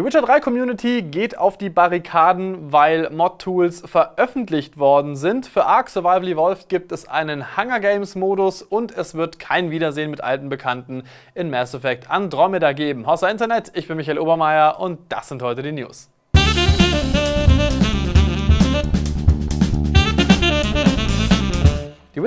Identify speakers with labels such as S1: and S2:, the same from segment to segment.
S1: Die Witcher 3 Community geht auf die Barrikaden, weil Mod-Tools veröffentlicht worden sind. Für Ark Survival Evolved gibt es einen Hunger Games Modus und es wird kein Wiedersehen mit alten Bekannten in Mass Effect Andromeda geben. Hausa Internet, ich bin Michael Obermeier und das sind heute die News.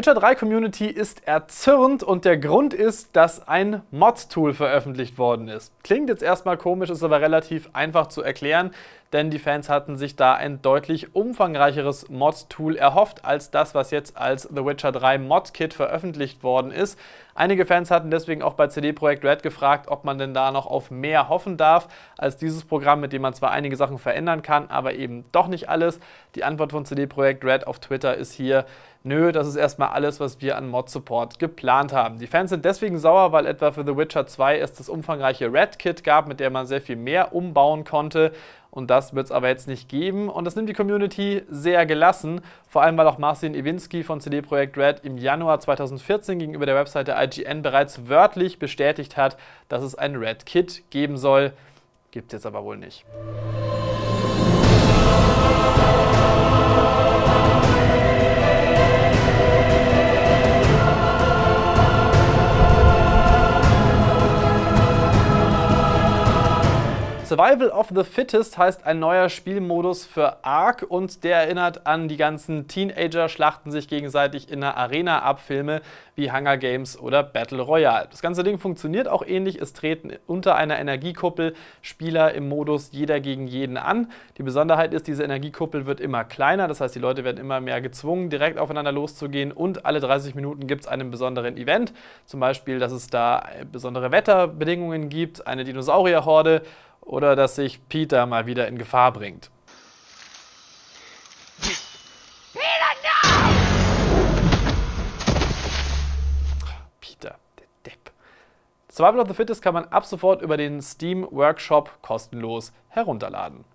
S1: Witcher 3 Community ist erzürnt und der Grund ist, dass ein Mod-Tool veröffentlicht worden ist. Klingt jetzt erstmal komisch, ist aber relativ einfach zu erklären, denn die Fans hatten sich da ein deutlich umfangreicheres Mod-Tool erhofft als das, was jetzt als The Witcher 3 Mod-Kit veröffentlicht worden ist. Einige Fans hatten deswegen auch bei CD Projekt Red gefragt, ob man denn da noch auf mehr hoffen darf als dieses Programm, mit dem man zwar einige Sachen verändern kann, aber eben doch nicht alles. Die Antwort von CD Projekt Red auf Twitter ist hier, Nö, das ist erstmal alles, was wir an Mod-Support geplant haben. Die Fans sind deswegen sauer, weil etwa für The Witcher 2 es das umfangreiche Red-Kit gab, mit dem man sehr viel mehr umbauen konnte. Und das wird es aber jetzt nicht geben. Und das nimmt die Community sehr gelassen. Vor allem, weil auch Marcin Iwinski von CD Projekt Red im Januar 2014 gegenüber der Webseite IGN bereits wörtlich bestätigt hat, dass es ein Red Kit geben soll. Gibt es jetzt aber wohl nicht. Survival of the Fittest heißt ein neuer Spielmodus für Ark und der erinnert an die ganzen Teenager schlachten sich gegenseitig in der Arena ab Filme wie Hunger Games oder Battle Royale. Das ganze Ding funktioniert auch ähnlich. Es treten unter einer Energiekuppel Spieler im Modus jeder gegen jeden an. Die Besonderheit ist, diese Energiekuppel wird immer kleiner, das heißt, die Leute werden immer mehr gezwungen, direkt aufeinander loszugehen und alle 30 Minuten gibt es einen besonderen Event. Zum Beispiel, dass es da besondere Wetterbedingungen gibt, eine Dinosaurierhorde oder dass sich Peter mal wieder in Gefahr bringt. Peter, der Depp. Survival of the Fittest kann man ab sofort über den Steam Workshop kostenlos herunterladen.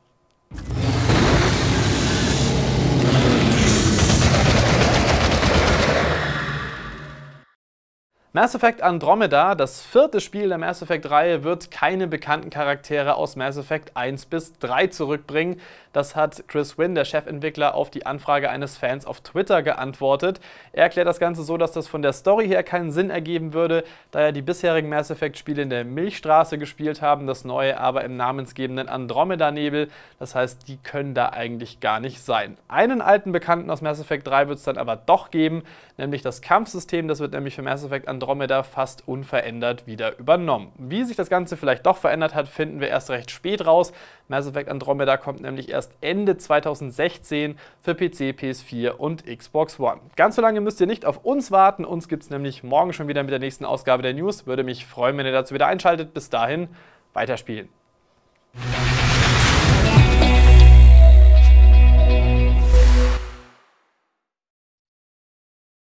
S1: Mass Effect Andromeda, das vierte Spiel der Mass Effect-Reihe, wird keine bekannten Charaktere aus Mass Effect 1 bis 3 zurückbringen. Das hat Chris Wynn, der Chefentwickler, auf die Anfrage eines Fans auf Twitter geantwortet. Er erklärt das Ganze so, dass das von der Story her keinen Sinn ergeben würde, da ja die bisherigen Mass Effect-Spiele in der Milchstraße gespielt haben, das neue aber im namensgebenden Andromeda-Nebel. Das heißt, die können da eigentlich gar nicht sein. Einen alten Bekannten aus Mass Effect 3 wird es dann aber doch geben, nämlich das Kampfsystem. Das wird nämlich für Mass Effect Andromeda fast unverändert wieder übernommen. Wie sich das Ganze vielleicht doch verändert hat, finden wir erst recht spät raus. Mass Effect Andromeda kommt nämlich erst Ende 2016 für PC, PS4 und Xbox One. Ganz so lange müsst ihr nicht auf uns warten. Uns gibt es nämlich morgen schon wieder mit der nächsten Ausgabe der News. Würde mich freuen, wenn ihr dazu wieder einschaltet. Bis dahin, weiterspielen.